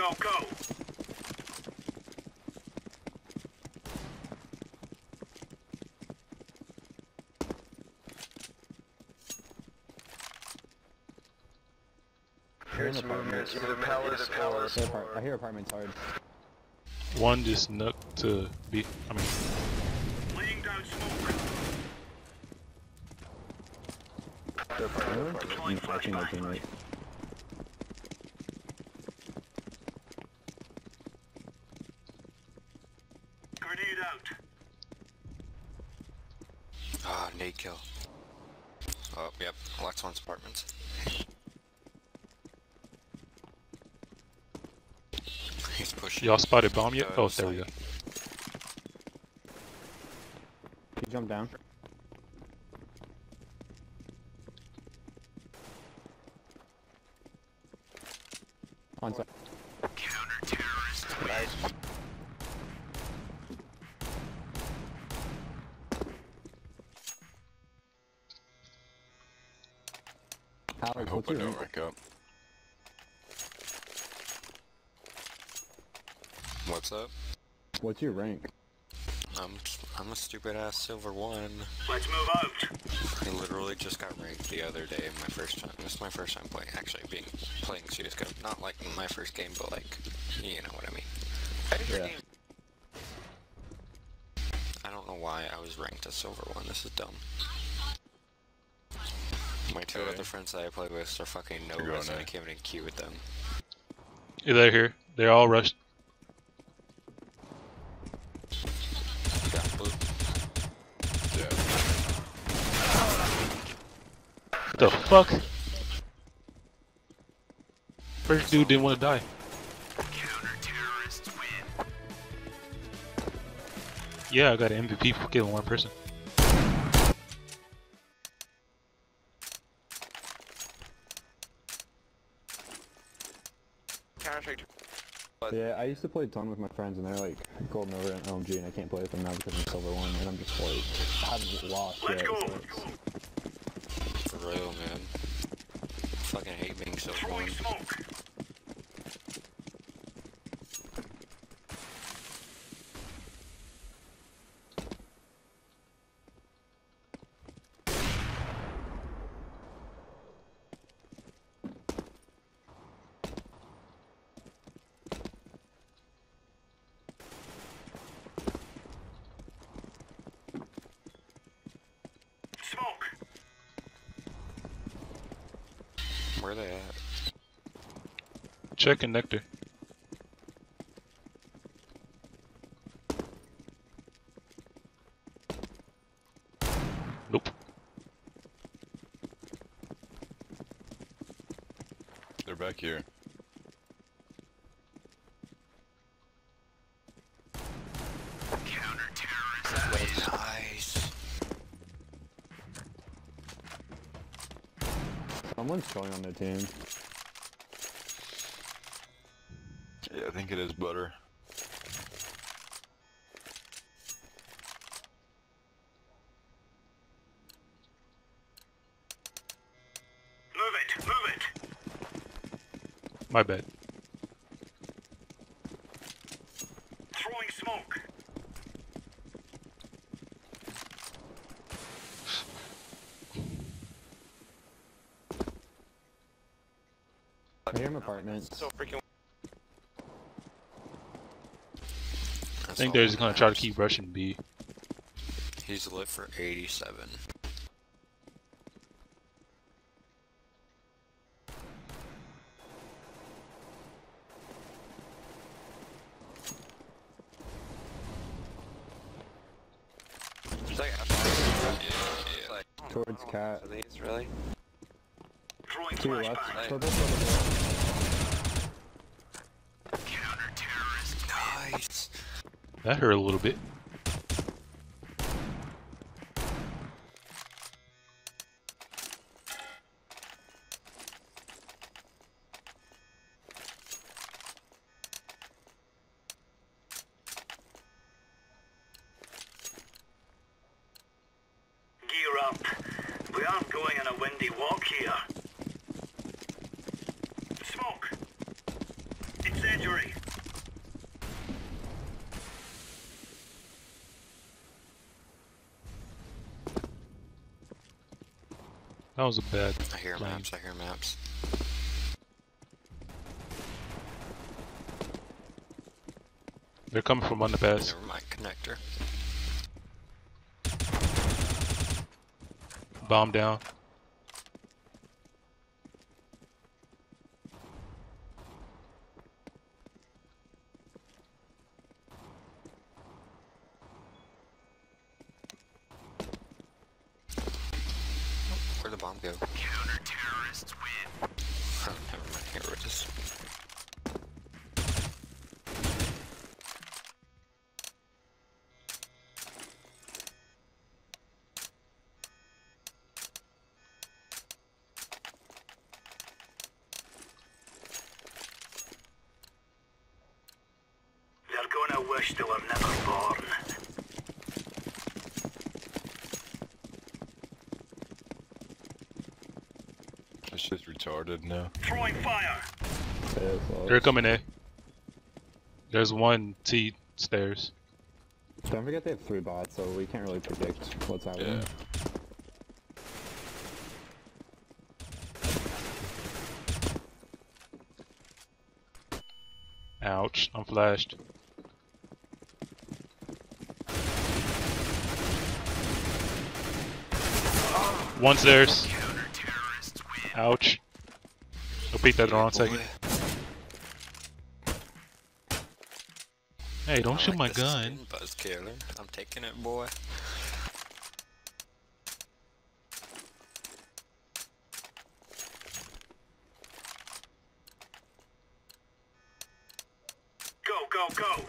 go, go. You're in the apartment. Either palace or... Third apart- I hear apartments hard. One just snuck to be. I mean, Laying down smoke. They're part Really? of the Deploying I'm watching my teammate. Grenade out. Ah, nade kill. Oh, yep. Lex one's apartments. He's pushing. y'all spotted bomb yet? Uh, Oh, there we go. He jumped down. On site. Nice. Hope I don't rank? rank up. What's up? What's your rank? I'm I'm a stupid ass silver one. Let's move out. I literally just got ranked the other day. My first time. This is my first time playing. Actually, being playing CS:GO. Not like my first game, but like, you know what I mean. Yeah. I don't know why I was ranked a silver one. This is dumb. My two Okay. other friends that I play with are fucking You're Novas, and I eh? can't even queue with them. Yeah, they're here. They're all rushed. Got The fuck? First dude didn't want to die. Counter-terrorists win. Yeah, I got an MVP for killing one person. Yeah, I used to play a ton with my friends, and they're like golden over in OMG, and I can't play with them now because I'm silver one, and I'm just like, I haven't lost Let's yet. go. so it's- For real, man. Fucking hate being so Throwing one. smoke. Smoke. Where they at? Check connector. Nope. They're back here. Someone's going on their team. Yeah, I think it is butter. Move it. Move it. My bad. Throwing smoke. I hear him apartment. So freaking. I think they're just gonna try to keep rushing B. He's lit for 87. There's like Yeah, like Towards cat. really? Throwing To your left. Purple, purple. Counter-terrorists. Nice. That hurt a little bit. Gear up. We aren't going on a windy walk here. Smoke. Incendiary. That was a bad. I hear Fine. maps, I hear maps. They're coming from underpass. Never mind, connector. Bomb down. Where'd the bomb go? Counter terrorists win. Oh, never mind, here it is. They're gonna wish they were never born. It's just retarded now. Throwing fire. Yeah, it's low. They're coming A. There's one T stairs. Don't forget they have three bots, so we can't really predict what's happening. Yeah. Ouch, I'm flashed. One stairs. Ouch. I peeked that the wrong second. Hey, don't shoot my gun. Buzz killer. I'm taking it, boy. Go, go, go.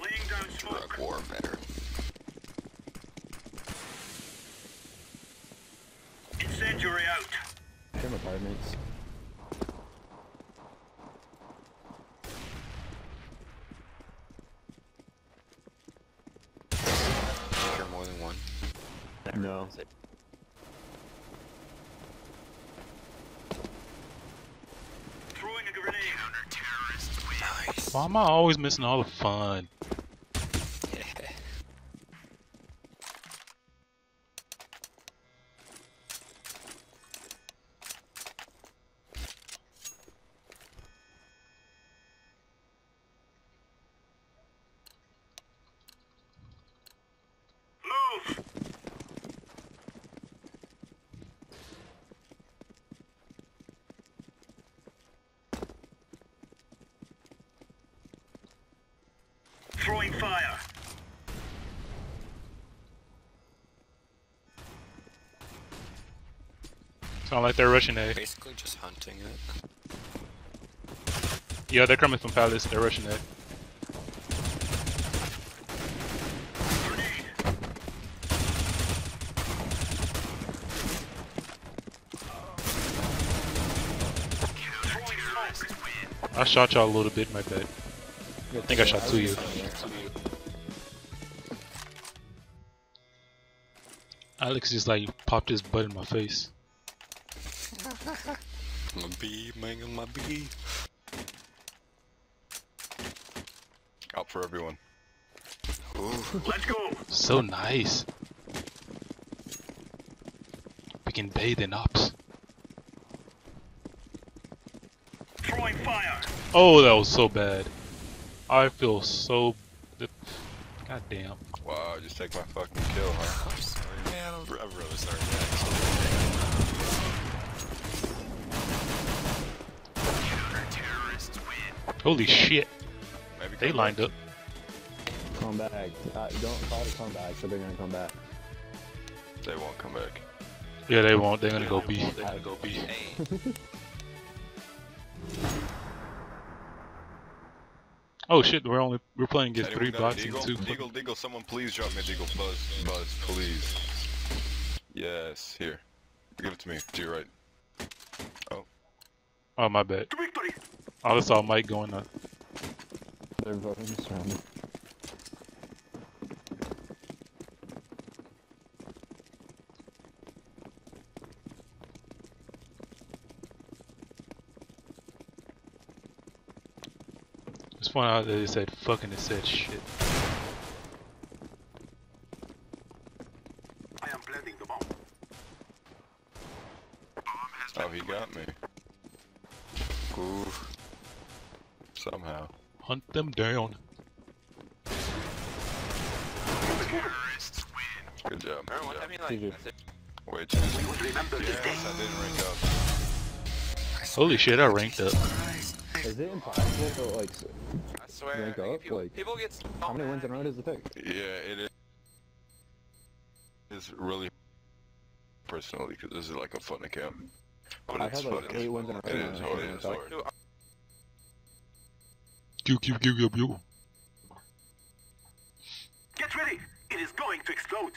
Laying down smoke. Drug war veteran. Out. Trim apartments. I hear more than one. No. Throwing a grenade. Counter terrorists. Nice. Why am I always missing all the fun? Move. Throwing fire. Sound like they're rushing A. Basically just hunting it. Yeah, they're coming from Palace. They're rushing A. Grenade. Throwing smoke. I shot y'all a little bit, my bad. I think I shot two of you. Alex just like popped his butt in my face. My bee, man, my bee. Out for everyone. Ooh. Let's go. So nice. We can bathe in ops. Throwing fire. Oh, that was so bad. I feel so. God damn. Wow, just take my fucking kill, huh? I'm sorry, man. I'm, I'm really sorry, actually. Terrorists win. Holy shit. Maybe They lined back. up. Come back. Uh, don't try to come back, so they're gonna come back. They won't come back. Yeah, they won't. They're gonna go B. They're gonna go B. Oh shit, we're only we're playing against three got a bots and two. Deagle, Deagle, someone please drop me a Deagle. Buzz, Buzz, please. Yes, here. Give it to me, to your right. Oh Oh, my bad. To victory. I just saw Mike going up. They're voting surrounded. one out there that said fucking it said shit. I am planting the bomb. Oh, he got me. Oof. Somehow. Hunt them down. Good job. Good job. Yes, I didn't rank up. Holy shit, I ranked up. Is it impossible to like? s- I swear. Rank up, people, like- people get so How many wins in a row does it take? Yeah, it is. It's really personally because this is like a fun account. But I've it's had like fun. eight wins in a row. It now, is and hard. I It haven't is touched. hard. Dude, Pew, pew, pew, pew, pew. Get ready. It is going to explode.